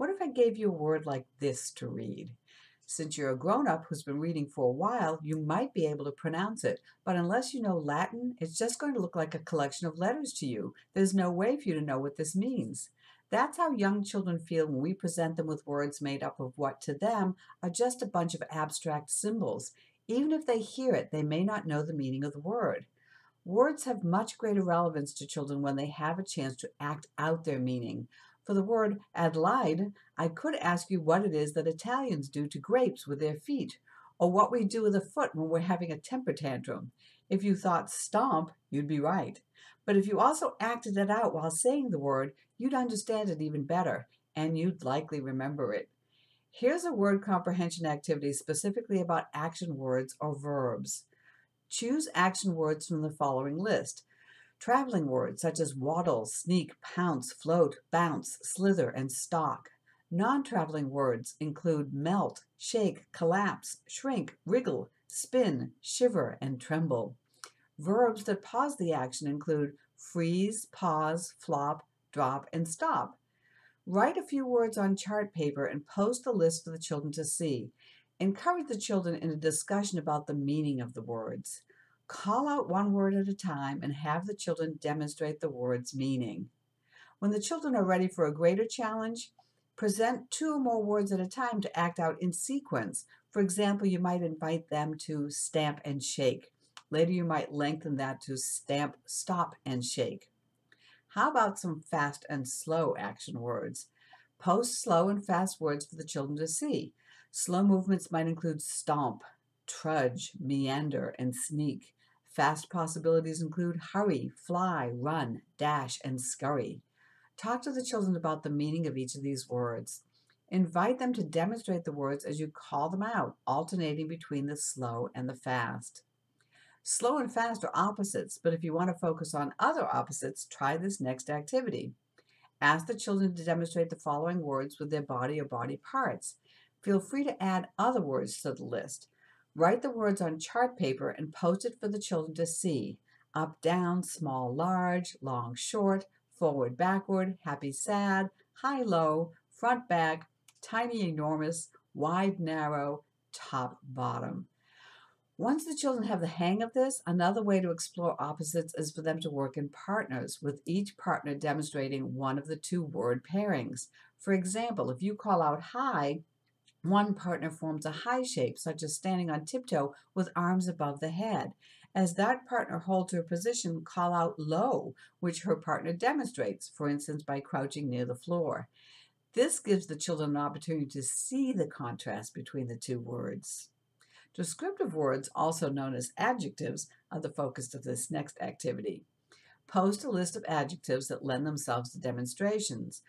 What if I gave you a word like this to read? Since you're a grown up who's been reading for a while, you might be able to pronounce it, but unless you know Latin, it's just going to look like a collection of letters to you. There's no way for you to know what this means. That's how young children feel when we present them with words made up of what to them are just a bunch of abstract symbols. Even if they hear it, they may not know the meaning of the word. Words have much greater relevance to children when they have a chance to act out their meaning. For the word Adelaide, I could ask you what it is that Italians do to grapes with their feet, or what we do with a foot when we're having a temper tantrum. If you thought stomp, you'd be right. But if you also acted it out while saying the word, you'd understand it even better, and you'd likely remember it. Here's a word comprehension activity specifically about action words or verbs. Choose action words from the following list. Traveling words such as waddle, sneak, pounce, float, bounce, slither, and stalk. Non-traveling words include melt, shake, collapse, shrink, wriggle, spin, shiver, and tremble. Verbs that pause the action include freeze, pause, flop, drop, and stop. Write a few words on chart paper and post the list for the children to see. Encourage the children in a discussion about the meaning of the words. Call out one word at a time and have the children demonstrate the word's meaning. When the children are ready for a greater challenge, present two or more words at a time to act out in sequence. For example, you might invite them to stamp and shake. Later, you might lengthen that to stamp, stop, and shake. How about some fast and slow action words? Post slow and fast words for the children to see. Slow movements might include stomp, trudge, meander, and sneak. Fast possibilities include hurry, fly, run, dash, and scurry. Talk to the children about the meaning of each of these words. Invite them to demonstrate the words as you call them out, alternating between the slow and the fast. Slow and fast are opposites, but if you want to focus on other opposites, try this next activity. Ask the children to demonstrate the following words with their body or body parts. Feel free to add other words to the list. Write the words on chart paper and post it for the children to see. Up, down, small, large, long, short, forward, backward, happy, sad, high, low, front, back, tiny, enormous, wide, narrow, top, bottom. Once the children have the hang of this, another way to explore opposites is for them to work in partners, with each partner demonstrating one of the two word pairings. For example, if you call out high, one partner forms a high shape, such as standing on tiptoe with arms above the head. As that partner holds her position, call out low, which her partner demonstrates, for instance, by crouching near the floor. This gives the children an opportunity to see the contrast between the two words. Descriptive words, also known as adjectives, are the focus of this next activity. Post a list of adjectives that lend themselves to demonstrations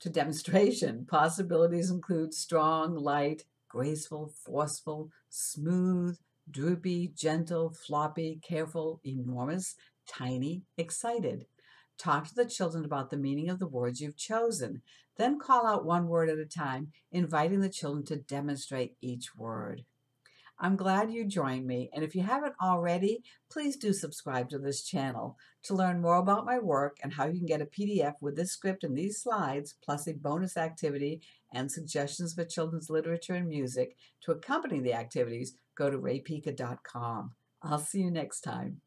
to demonstration. Possibilities include strong, light, graceful, forceful, smooth, droopy, gentle, floppy, careful, enormous, tiny, excited. Talk to the children about the meaning of the words you've chosen. Then call out one word at a time, inviting the children to demonstrate each word. I'm glad you joined me, and if you haven't already, please do subscribe to this channel. To learn more about my work and how you can get a PDF with this script and these slides, plus a bonus activity and suggestions for children's literature and music to accompany the activities, go to raepica.com. I'll see you next time.